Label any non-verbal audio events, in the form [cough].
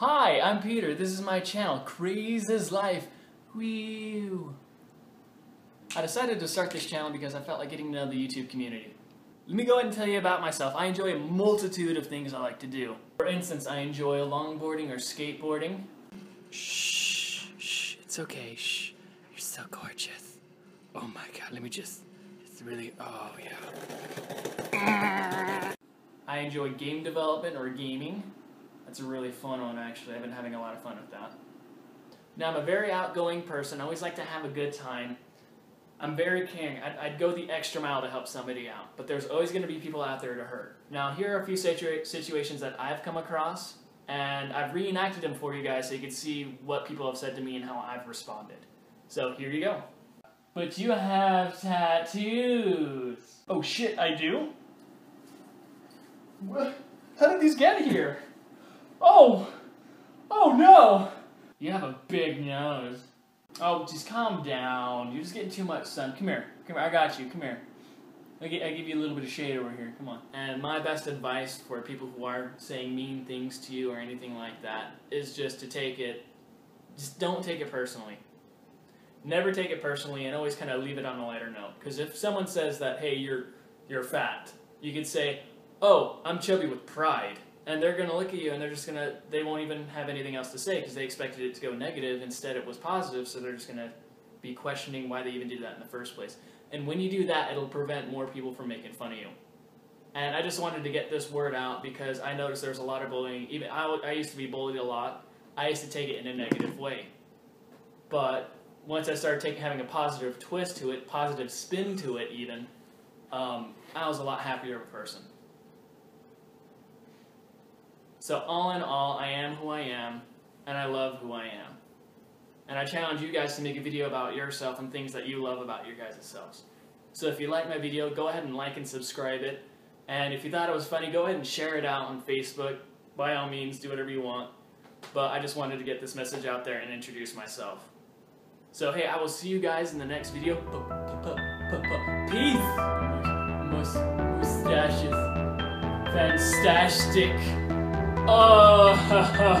Hi, I'm Peter. This is my channel, Krazelife. Whew. I decided to start this channel because I felt like getting to know the YouTube community. Let me go ahead and tell you about myself. I enjoy a multitude of things I like to do. For instance, I enjoy longboarding or skateboarding. Shh, shh, it's okay, shh. You're so gorgeous. Oh my god, let me just, it's really, oh yeah. I enjoy game development or gaming. That's a really fun one actually. I've been having a lot of fun with that. Now I'm a very outgoing person. I always like to have a good time. I'm very caring. I'd, I'd go the extra mile to help somebody out, but there's always going to be people out there to hurt. Now here are a few situa situations that I've come across, and I've reenacted them for you guys so you can see what people have said to me and how I've responded. So here you go. But you have tattoos. Oh shit, I do? What? How did these get here? Oh! Oh no! You have a big nose. Oh, just calm down. You're just getting too much sun. Come here. Come here. I got you. Come here. I give, you a little bit of shade over here. Come on. And my best advice for people who are saying mean things to you or anything like that is just to take it, just don't take it personally. Never take it personally and always kind of leave it on a lighter note. Because if someone says that, hey, you're, you're fat, you could say, oh, I'm chubby with pride and they're going to look at you and they're just going to they won't even have anything else to say because they expected it to go negative. Instead it was positive so they're just going to be questioning why they even did that in the first place. And when you do that it'll prevent more people from making fun of you. And i just wanted to get this word out because i noticed there's a lot of bullying. Even I, I used to be bullied a lot. I used to take it in a negative way. But once i started taking having a positive twist to it positive spin to it even um, i was a lot happier of a person so all in all, I am who I am, and I love who I am. And I challenge you guys to make a video about yourself and things that you love about your guys' selves. So if you like my video, go ahead and like and subscribe it. And if you thought it was funny, go ahead and share it out on Facebook. By all means, do whatever you want. But I just wanted to get this message out there and introduce myself. So hey, I will see you guys in the next video. Peace! Mustaches. Fantastic. Oh. [laughs]